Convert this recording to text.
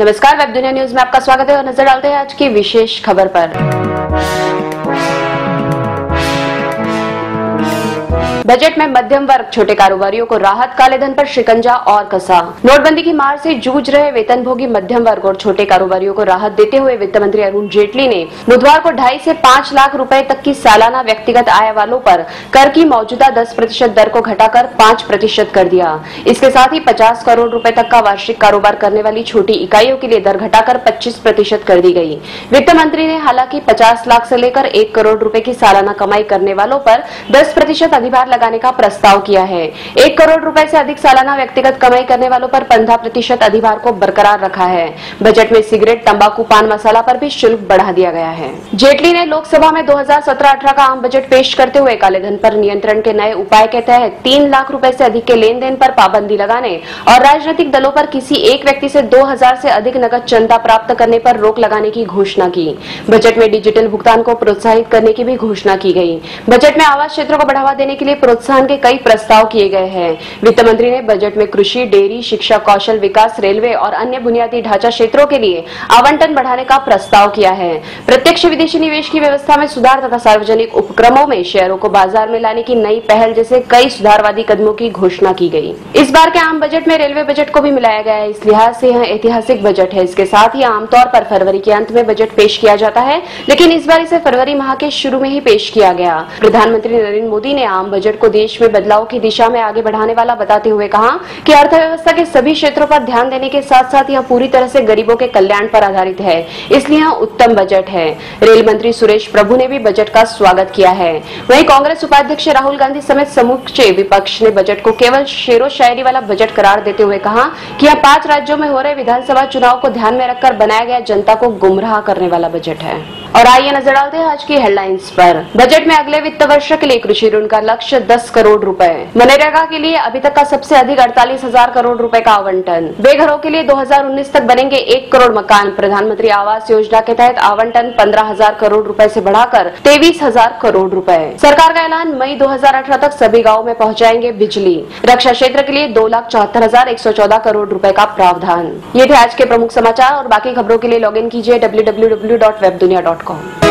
नमस्कार वेब दुनिया न्यूज़ में आपका स्वागत है और नज़र डालते हैं आज की विशेष खबर पर। बजट में मध्यम वर्ग छोटे कारोबारियों को राहत काले धन पर शिकंजा और कसा। नोटबंदी की मार से जूझ रहे वेतनभोगी मध्यम वर्ग और छोटे कारोबारियों को राहत देते हुए वित्त मंत्री अरुण जेटली ने बुधवार को ढाई से पाँच लाख रुपए तक की सालाना व्यक्तिगत आय वालों पर कर की मौजूदा दस प्रतिशत दर को घटाकर पाँच प्रतिशत कर दिया। इसके साथ ही पचास करोड़ रूपए तक का वार्षिक कारोबार करने वाली छोटी इकाइयों के लिए दर घटाकर पच्चीस प्रतिशत कर दी गई। वित्त मंत्री ने हालाँकि पचास लाख से लेकर एक करोड़ रूपए की सालाना कमाई करने वालों पर दस प्रतिशत लगाने का प्रस्ताव किया है। एक करोड़ रुपए से अधिक सालाना व्यक्तिगत कमाई करने वालों पर पंद्रह प्रतिशत अधिभार को बरकरार रखा है। बजट में सिगरेट, तंबाकू, पान मसाला पर भी शुल्क बढ़ा दिया गया है। जेटली ने लोकसभा में 2017-18 का आम बजट पेश करते हुए काले धन पर नियंत्रण के नए उपाय के तहत तीन लाख रुपए से अधिक के लेन देन पाबंदी लगाने और राजनीतिक दलों पर किसी एक व्यक्ति से 2000 से अधिक नगद चंदा प्राप्त करने पर रोक लगाने की घोषणा की। बजट में डिजिटल भुगतान को प्रोत्साहित करने की भी घोषणा की गई। बजट में आवास क्षेत्रों को बढ़ावा देने के लिए प्रोत्साहन के कई प्रस्ताव किए गए हैं। वित्त मंत्री ने बजट में कृषि, डेयरी, शिक्षा, कौशल विकास, रेलवे और अन्य बुनियादी ढांचा क्षेत्रों के लिए आवंटन बढ़ाने का प्रस्ताव किया है। प्रत्यक्ष विदेशी निवेश की व्यवस्था में सुधार तथा सार्वजनिक उपक्रमों में शेयरों को बाज़ार में लाने की नई पहल जैसे कई सुधारवादी कदमों की घोषणा की गई। इस बार के आम बजट में रेलवे बजट को भी मिलाया गया है। इस लिहाज से यह ऐतिहासिक बजट है। इसके साथ ही आमतौर पर फरवरी के अंत में बजट पेश किया जाता है, लेकिन इस बार इसे फरवरी माह के शुरू में ही पेश किया गया। प्रधानमंत्री नरेंद्र मोदी ने आम बजट को देश में बदलाव की दिशा में आगे बढ़ाने वाला बताते हुए कहा कि अर्थव्यवस्था के सभी क्षेत्रों पर ध्यान देने के साथ साथ यह पूरी तरह से गरीबों के कल्याण पर आधारित है। इसलिए यह उत्तम बजट है। रेल मंत्री सुरेश प्रभु ने भी बजट का स्वागत किया है। वहीं कांग्रेस उपाध्यक्ष राहुल गांधी समेत समूचे विपक्ष ने बजट को केवल शेरो शायरी वाला बजट करार देते हुए कहा कि यह पाँच राज्यों में हो रहे विधानसभा चुनाव को ध्यान में रखकर बनाया गया जनता को गुमराह करने वाला बजट है। और आइए नज़र डालते हैं आज की हेडलाइंस पर। बजट में अगले वित्त वर्ष के लिए कृषि ऋण का लक्ष्य 10 करोड़ रुपए। मनरेगा के लिए अभी तक का सबसे अधिक अड़तालीस हज़ार करोड़ रुपए का आवंटन। बेघरों के लिए 2019 तक बनेंगे एक करोड़ मकान। प्रधानमंत्री आवास योजना के तहत आवंटन पंद्रह हज़ार करोड़ रुपए ऐसी बढ़ाकर तेईस हज़ार करोड़ रूपए। सरकार का ऐलान मई 2018 तक सभी गाँव में पहुँचाएँगे बिजली। रक्षा क्षेत्र के लिए दो लाख चौहत्तर हज़ार एक सौ चौदह करोड़ रुपए का प्रावधान। ये थे आज के प्रमुख समाचार और बाकी खबरों के लिए लॉग इन कीजिए W W W dot Webdunia dot www.gmail.com.